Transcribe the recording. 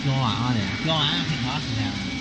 钓完了的钓完很长时间了。